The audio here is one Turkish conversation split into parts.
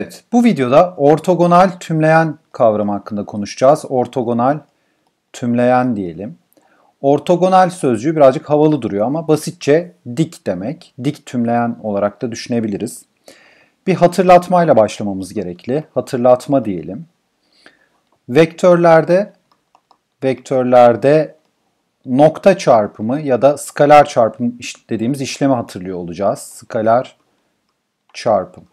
Evet, bu videoda ortogonal tümleyen kavramı hakkında konuşacağız. Ortogonal tümleyen diyelim. Ortogonal sözcüğü birazcık havalı duruyor ama basitçe dik demek. Dik tümleyen olarak da düşünebiliriz. Bir hatırlatmayla başlamamız gerekli. Hatırlatma diyelim. Vektörlerde vektörlerde nokta çarpımı ya da skalar çarpım dediğimiz işlemi hatırlıyor olacağız. Skalar çarpım.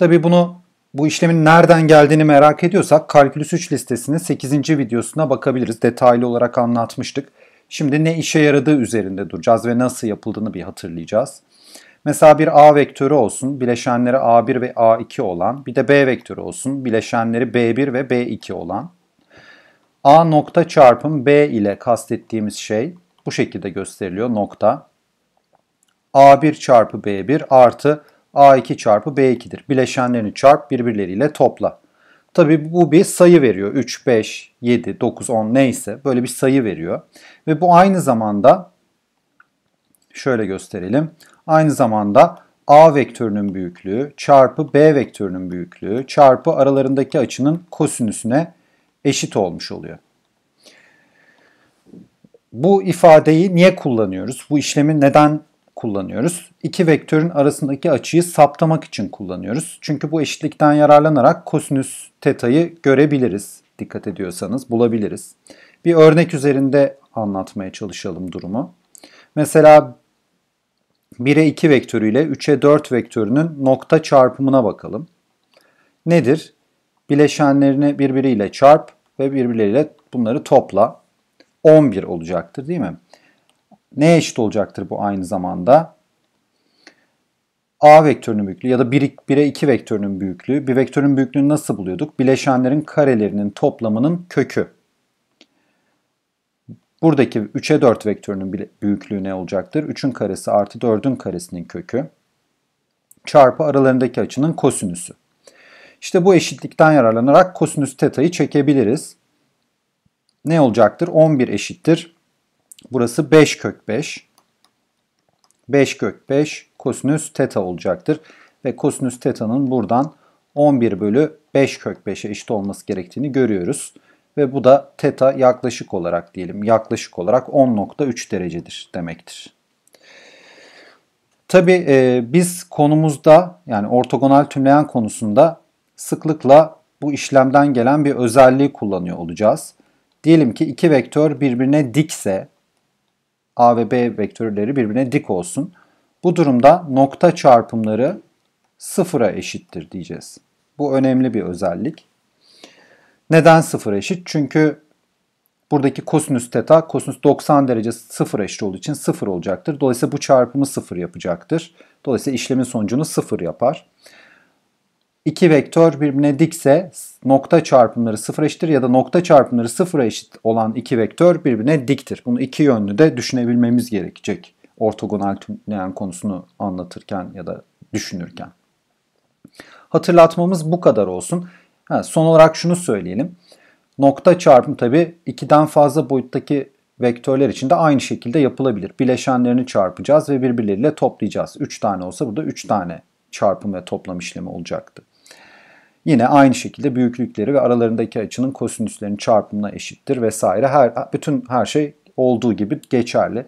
Tabi bunu bu işlemin nereden geldiğini merak ediyorsak Kalkülüs 3 listesinin 8. videosuna bakabiliriz. Detaylı olarak anlatmıştık. Şimdi ne işe yaradığı üzerinde duracağız ve nasıl yapıldığını bir hatırlayacağız. Mesela bir A vektörü olsun, bileşenleri A1 ve A2 olan, bir de B vektörü olsun, bileşenleri B1 ve B2 olan. A nokta çarpım B ile kastettiğimiz şey bu şekilde gösteriliyor nokta. A1 çarpı B1 artı A2 çarpı B2'dir. Bileşenlerini çarp birbirleriyle topla. Tabi bu bir sayı veriyor. 3, 5, 7, 9, 10 neyse böyle bir sayı veriyor. Ve bu aynı zamanda şöyle gösterelim. Aynı zamanda A vektörünün büyüklüğü çarpı B vektörünün büyüklüğü çarpı aralarındaki açının kosinüsüne eşit olmuş oluyor. Bu ifadeyi niye kullanıyoruz? Bu işlemi neden kullanıyoruz. İki vektörün arasındaki açıyı saptamak için kullanıyoruz. Çünkü bu eşitlikten yararlanarak kosinüs teta'yı görebiliriz. Dikkat ediyorsanız bulabiliriz. Bir örnek üzerinde anlatmaya çalışalım durumu. Mesela 1'e 2 vektörüyle 3'e 4 vektörünün nokta çarpımına bakalım. Nedir? Bileşenlerini birbiriyle çarp ve birbirleriyle bunları topla. 11 olacaktır değil mi? Neye eşit olacaktır bu aynı zamanda? A vektörünün büyüklüğü ya da 1'e 2 vektörünün büyüklüğü. Bir vektörün büyüklüğünü nasıl buluyorduk? Bileşenlerin karelerinin toplamının kökü. Buradaki 3'e 4 vektörünün büyüklüğü ne olacaktır? 3'ün karesi artı 4'ün karesinin kökü. Çarpı aralarındaki açının kosinüsü. İşte bu eşitlikten yararlanarak kosinüs teta'yı çekebiliriz. Ne olacaktır? 11 eşittir Burası 5 kök 5. 5 kök 5 kosinüs teta olacaktır. Ve kosinüs teta'nın buradan 11 bölü 5 kök 5'e eşit olması gerektiğini görüyoruz. Ve bu da teta yaklaşık olarak diyelim yaklaşık olarak 10.3 derecedir demektir. Tabi e, biz konumuzda yani ortogonal tümleyen konusunda sıklıkla bu işlemden gelen bir özelliği kullanıyor olacağız. Diyelim ki iki vektör birbirine dikse A ve B vektörleri birbirine dik olsun. Bu durumda nokta çarpımları sıfıra eşittir diyeceğiz. Bu önemli bir özellik. Neden sıfır eşit? Çünkü buradaki kosinüs teta kosinüs 90 derece sıfır eşit olduğu için sıfır olacaktır. Dolayısıyla bu çarpımı sıfır yapacaktır. Dolayısıyla işlemin sonucunu sıfır yapar. İki vektör birbirine dikse nokta çarpımları sıfır eşittir ya da nokta çarpımları sıfıra eşit olan iki vektör birbirine diktir. Bunu iki yönlü de düşünebilmemiz gerekecek. Ortogonal tümleyen konusunu anlatırken ya da düşünürken. Hatırlatmamız bu kadar olsun. Ha, son olarak şunu söyleyelim. Nokta çarpım tabi ikiden fazla boyuttaki vektörler için de aynı şekilde yapılabilir. Bileşenlerini çarpacağız ve birbirleriyle toplayacağız. 3 tane olsa burada 3 tane çarpım ve toplam işlemi olacaktı. Yine aynı şekilde büyüklükleri ve aralarındaki açının kosinüslerinin çarpımına eşittir vesaire. Her, bütün her şey olduğu gibi geçerli.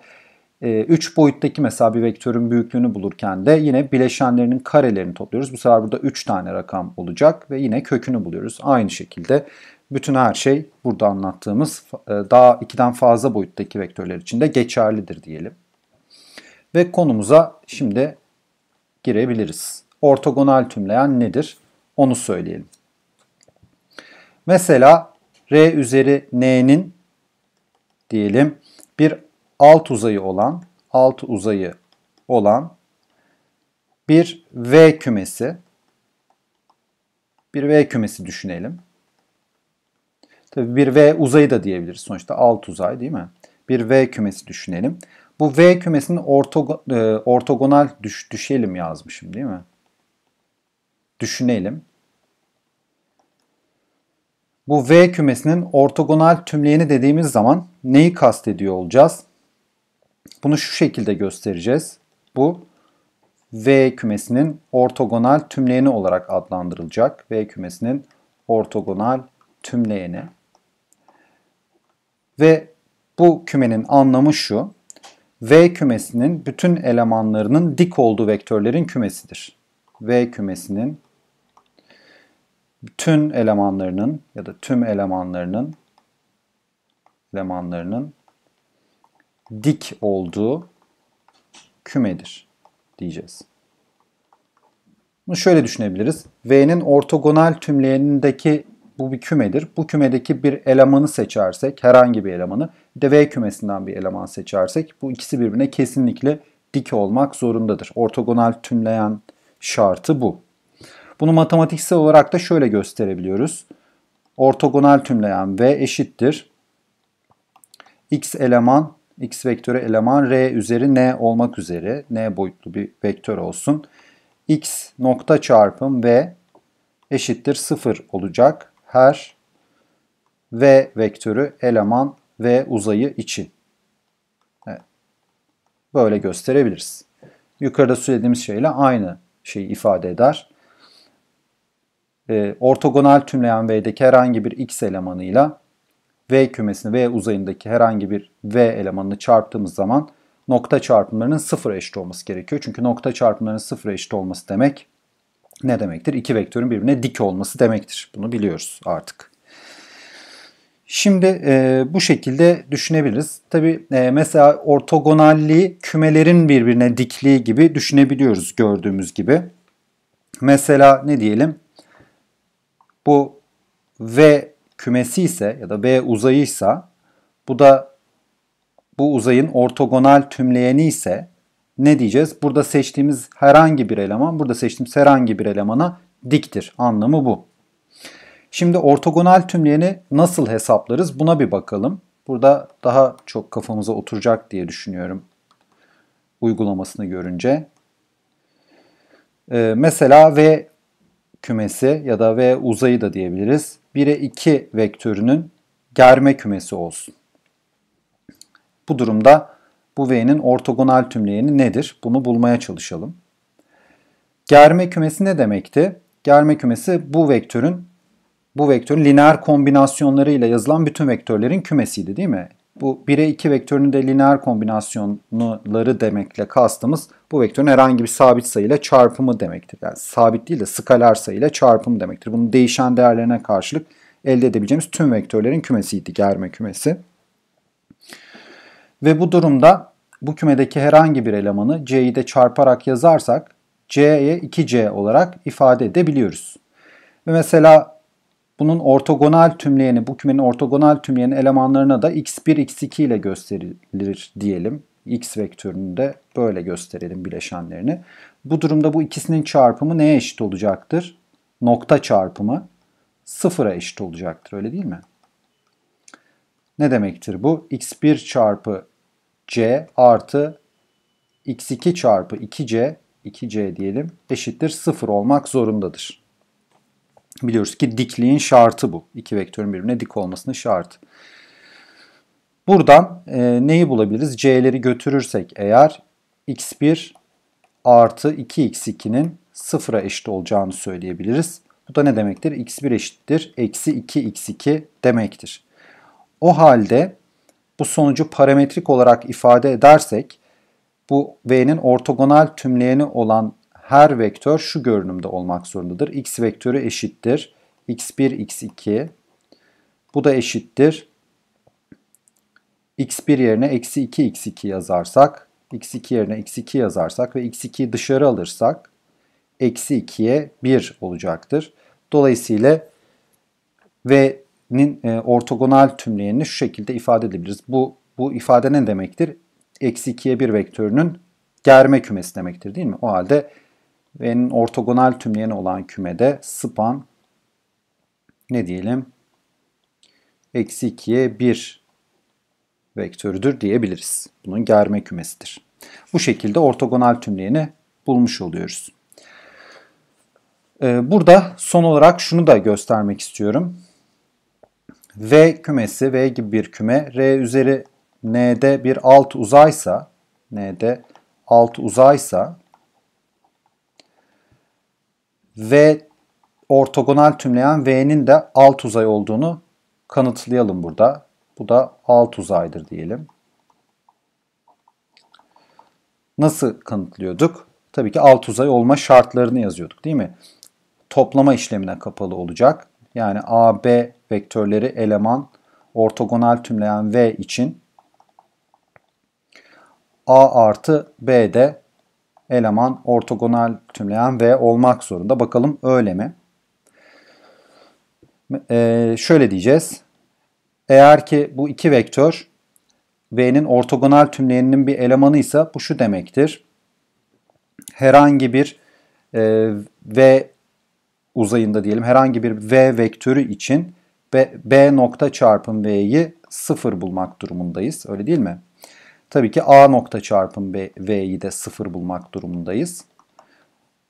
3 e, boyuttaki mesela bir vektörün büyüklüğünü bulurken de yine bileşenlerinin karelerini topluyoruz. Bu sefer burada 3 tane rakam olacak ve yine kökünü buluyoruz. Aynı şekilde bütün her şey burada anlattığımız e, daha 2'den fazla boyuttaki vektörler için de geçerlidir diyelim. Ve konumuza şimdi girebiliriz. Ortogonal tümleyen nedir? Onu söyleyelim. Mesela R üzeri N'nin diyelim bir alt uzayı olan alt uzayı olan bir V kümesi bir V kümesi düşünelim. Tabii bir V uzayı da diyebiliriz. Sonuçta alt uzay değil mi? Bir V kümesi düşünelim. Bu V kümesinin e, ortogonal düş, düşelim yazmışım değil mi? Düşünelim. Bu V kümesinin ortogonal tümleyeni dediğimiz zaman neyi kastediyor olacağız? Bunu şu şekilde göstereceğiz. Bu V kümesinin ortogonal tümleyeni olarak adlandırılacak. V kümesinin ortogonal tümleyeni. Ve bu kümenin anlamı şu. V kümesinin bütün elemanlarının dik olduğu vektörlerin kümesidir. V kümesinin bütün elemanlarının ya da tüm elemanlarının elemanlarının dik olduğu kümedir diyeceğiz. Bunu şöyle düşünebiliriz. V'nin ortogonal tümleyenindeki bu bir kümedir. Bu kümedeki bir elemanı seçersek, herhangi bir elemanı, bir de V kümesinden bir eleman seçersek bu ikisi birbirine kesinlikle dik olmak zorundadır. Ortogonal tümleyen şartı bu. Bunu matematiksel olarak da şöyle gösterebiliyoruz. Ortogonal tümleyen V eşittir. X eleman, X vektörü eleman R üzeri N olmak üzere N boyutlu bir vektör olsun. X nokta çarpım V eşittir 0 olacak. Her V vektörü eleman V uzayı için. Evet. Böyle gösterebiliriz. Yukarıda söylediğimiz şeyle aynı şeyi ifade eder e, ortogonal tümleyen V'deki herhangi bir x elemanıyla V kümesini V uzayındaki herhangi bir V elemanını çarptığımız zaman nokta çarpımlarının sıfır eşit olması gerekiyor. Çünkü nokta çarpımlarının sıfır eşit olması demek ne demektir? İki vektörün birbirine dik olması demektir. Bunu biliyoruz artık. Şimdi e, bu şekilde düşünebiliriz. Tabi e, mesela ortogonalliği kümelerin birbirine dikliği gibi düşünebiliyoruz gördüğümüz gibi. Mesela ne diyelim? Bu V kümesi ise ya da V uzayıysa bu da bu uzayın ortogonal tümleyeni ise ne diyeceğiz? Burada seçtiğimiz herhangi bir eleman, burada seçtiğimiz herhangi bir elemana diktir. Anlamı bu. Şimdi ortogonal tümleyeni nasıl hesaplarız? Buna bir bakalım. Burada daha çok kafamıza oturacak diye düşünüyorum uygulamasını görünce. Ee, mesela V kümesi ya da V uzayı da diyebiliriz. 1'e 2 vektörünün germe kümesi olsun. Bu durumda bu V'nin ortogonal tümleyeni nedir? Bunu bulmaya çalışalım. Germe kümesi ne demekti? Germe kümesi bu vektörün bu vektörün lineer kombinasyonlarıyla yazılan bütün vektörlerin kümesiydi değil mi? Bu 1'e 2 vektörünün de lineer kombinasyonları demekle kastımız bu vektörün herhangi bir sabit sayıyla çarpımı demektir. Yani sabit değil de skaler sayıyla çarpım demektir. Bunun değişen değerlerine karşılık elde edebileceğimiz tüm vektörlerin kümesiydi germe kümesi. Ve bu durumda bu kümedeki herhangi bir elemanı c'yi de çarparak yazarsak c'ye 2c olarak ifade edebiliyoruz. Ve mesela bunun ortogonal tümleyeni, bu kümenin ortogonal tümleyeni elemanlarına da x1, x2 ile gösterilir diyelim. x vektörünü de böyle gösterelim bileşenlerini. Bu durumda bu ikisinin çarpımı neye eşit olacaktır? Nokta çarpımı sıfıra eşit olacaktır öyle değil mi? Ne demektir bu? x1 çarpı c artı x2 çarpı 2c 2c diyelim eşittir 0 olmak zorundadır. Biliyoruz ki dikliğin şartı bu. İki vektörün birbirine dik olmasının şartı. Buradan e, neyi bulabiliriz? C'leri götürürsek eğer x1 artı 2x2'nin sıfıra eşit olacağını söyleyebiliriz. Bu da ne demektir? x1 eşittir eksi 2x2 demektir. O halde bu sonucu parametrik olarak ifade edersek bu v'nin ortogonal tümleyeni olan her vektör şu görünümde olmak zorundadır. x vektörü eşittir. x1, x2. Bu da eşittir. x1 yerine eksi 2, x2 yazarsak, x2 yerine x2 yazarsak ve x2'yi dışarı alırsak eksi 2'ye 1 olacaktır. Dolayısıyla v'nin e, ortogonal tümleyenini şu şekilde ifade edebiliriz. Bu, bu ifade ne demektir? Eksi 2'ye 1 vektörünün germe kümesi demektir değil mi? O halde V'nin ortogonal tümleyeni olan kümede span ne diyelim? Eksi 2'ye 1 vektörüdür diyebiliriz. Bunun germe kümesidir. Bu şekilde ortogonal tümleyeni bulmuş oluyoruz. Ee, burada son olarak şunu da göstermek istiyorum. V kümesi, V gibi bir küme, R üzeri N'de bir alt uzaysa, N'de alt uzaysa V ortogonal tümleyen V'nin de alt uzay olduğunu kanıtlayalım burada. Bu da alt uzaydır diyelim. Nasıl kanıtlıyorduk? Tabii ki alt uzay olma şartlarını yazıyorduk değil mi? Toplama işlemine kapalı olacak. Yani A, B vektörleri eleman ortogonal tümleyen V için A artı B de eleman ortogonal tümleyen V olmak zorunda. Bakalım öyle mi? Ee, şöyle diyeceğiz. Eğer ki bu iki vektör V'nin ortogonal tümleyeninin bir elemanıysa bu şu demektir. Herhangi bir e, V uzayında diyelim herhangi bir V vektörü için B, B nokta çarpım V'yi sıfır bulmak durumundayız. Öyle değil mi? Tabii ki A nokta çarpım B, V'yi de sıfır bulmak durumundayız.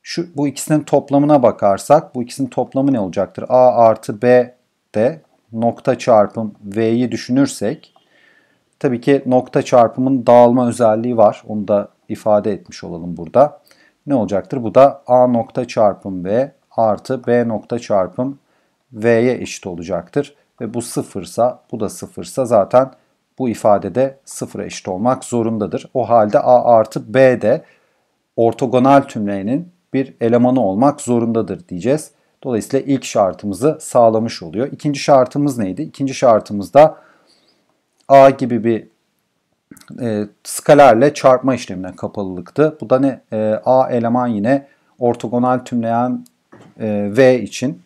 Şu, bu ikisinin toplamına bakarsak bu ikisinin toplamı ne olacaktır? A artı B de nokta çarpım V'yi düşünürsek tabii ki nokta çarpımın dağılma özelliği var. Onu da ifade etmiş olalım burada. Ne olacaktır? Bu da A nokta çarpım V artı B nokta çarpım V'ye eşit olacaktır. Ve bu sıfırsa bu da sıfırsa zaten bu ifadede sıfıra eşit olmak zorundadır. O halde A artı B de ortogonal tümleyenin bir elemanı olmak zorundadır diyeceğiz. Dolayısıyla ilk şartımızı sağlamış oluyor. İkinci şartımız neydi? İkinci şartımızda A gibi bir e, skalerle çarpma işlemine kapalılıktı. Bu da ne? E, A eleman yine ortogonal tümleyen e, V için.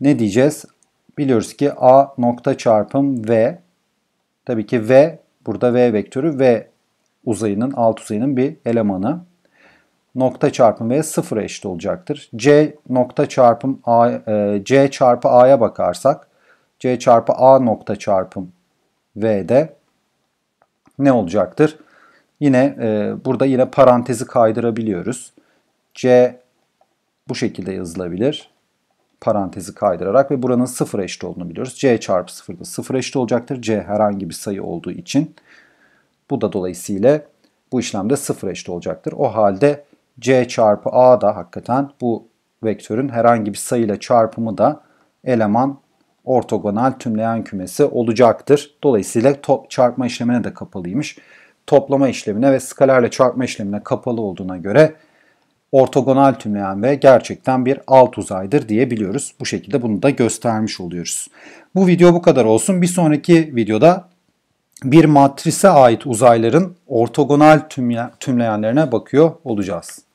Ne diyeceğiz? Biliyoruz ki A nokta çarpım V. Tabii ki V burada V vektörü V uzayının alt uzayının bir elemanı nokta çarpım V sıfıra eşit olacaktır. C nokta çarpım A, e, C çarpı A'ya bakarsak C çarpı A nokta çarpım V'de ne olacaktır? Yine e, burada yine parantezi kaydırabiliyoruz. C bu şekilde yazılabilir. Parantezi kaydırarak ve buranın sıfır eşit olduğunu biliyoruz. C çarpı sıfır da sıfır eşit olacaktır. C herhangi bir sayı olduğu için. Bu da dolayısıyla bu işlemde sıfır eşit olacaktır. O halde C çarpı A da hakikaten bu vektörün herhangi bir sayıyla çarpımı da eleman ortogonal tümleyen kümesi olacaktır. Dolayısıyla çarpma işlemine de kapalıymış. Toplama işlemine ve skalerle çarpma işlemine kapalı olduğuna göre ortogonal tümleyen ve gerçekten bir alt uzaydır diyebiliyoruz. Bu şekilde bunu da göstermiş oluyoruz. Bu video bu kadar olsun. Bir sonraki videoda bir matrise ait uzayların ortogonal tümleyenlerine bakıyor olacağız.